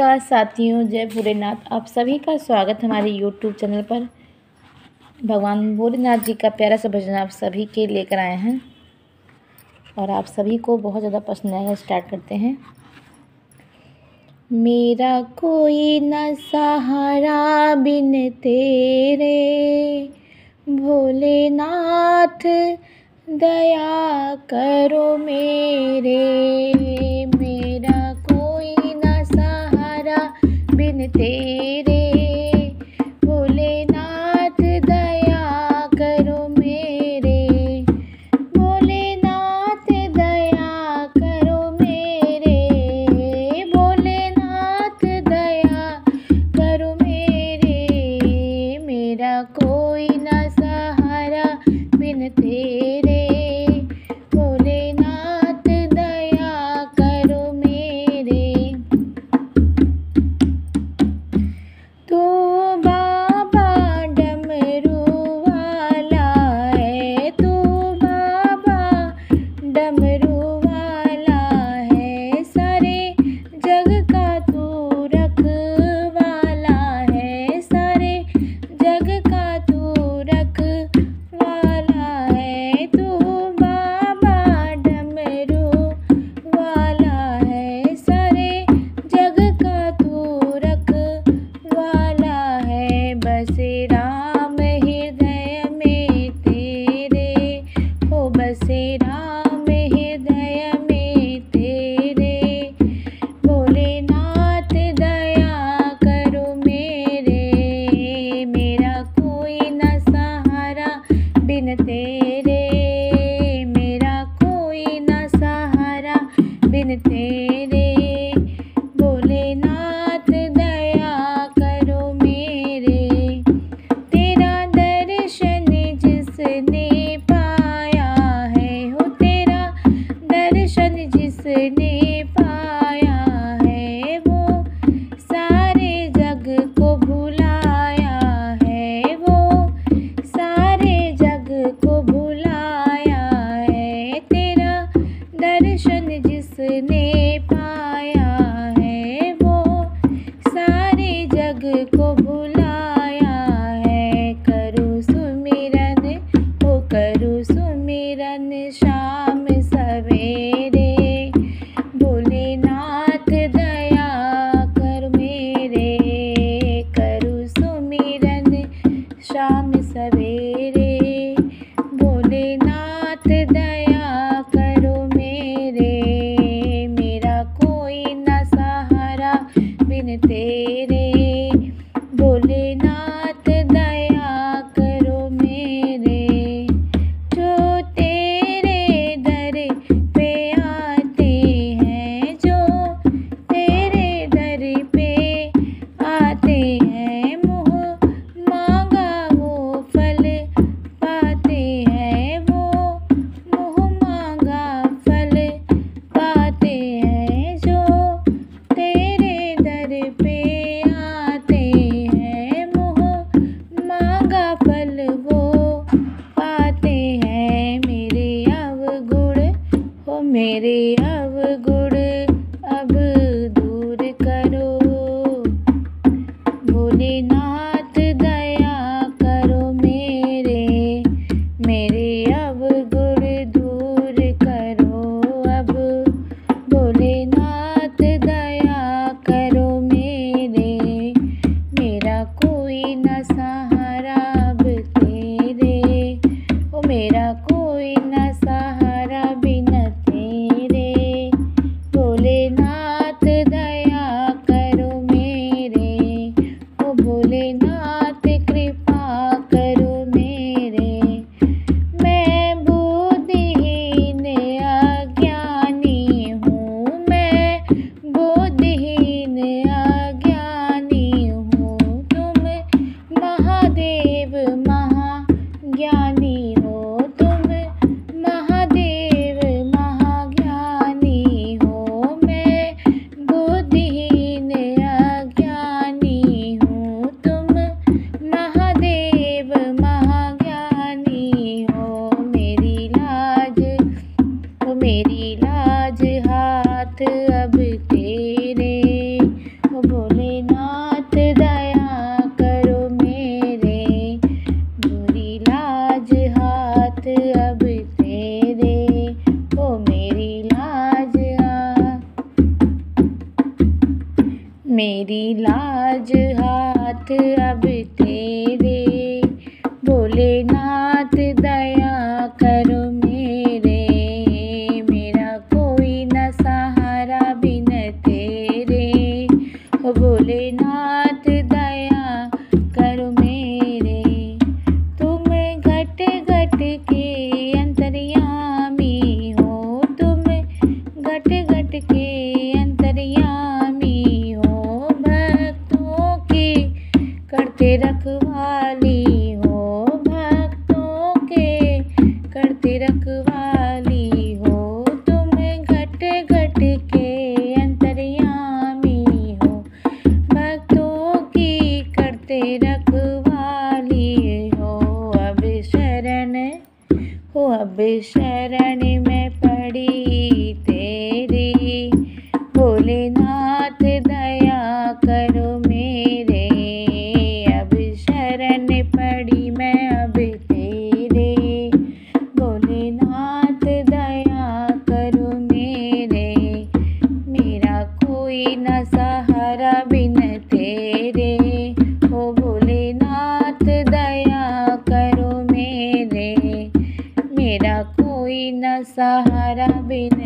नमस्कार साथियों, जय भोलेनाथ। आप सभी का स्वागत हमारे यूट्यूब चैनल पर। भगवान भोलेनाथ जी का प्यारा सा भजन आप सभी के लेकर आए हैं। और आप सभी को बहुत ज़्यादा पसंद आएगा, स्टार्ट करते हैं। मेरा कोई न सहारा बिन तेरे, भोलेनाथ, दया करो मेरे। बिन दर्शन जिसने पाया है, वो सारे जग को भुलाया है, वो सारे जग को भुलाया है। तेरा दर्शन जिसने पाया है, वो सारे जग को भुलाया है। करो सुमिरन हो करो सुमिरन, शाम सवेरे। मेरी लाज हाथ अब तेरे। भोलेनाथ दया करो मेरे। मेरा कोई न सहारा बिन तेरे। हो भोलेनाथ दया करो मेरे। तुम घट घट के अंतर्यामी हो। तुम घट घट के अंतर्यामी शरण में पड़ी। सहारा बिन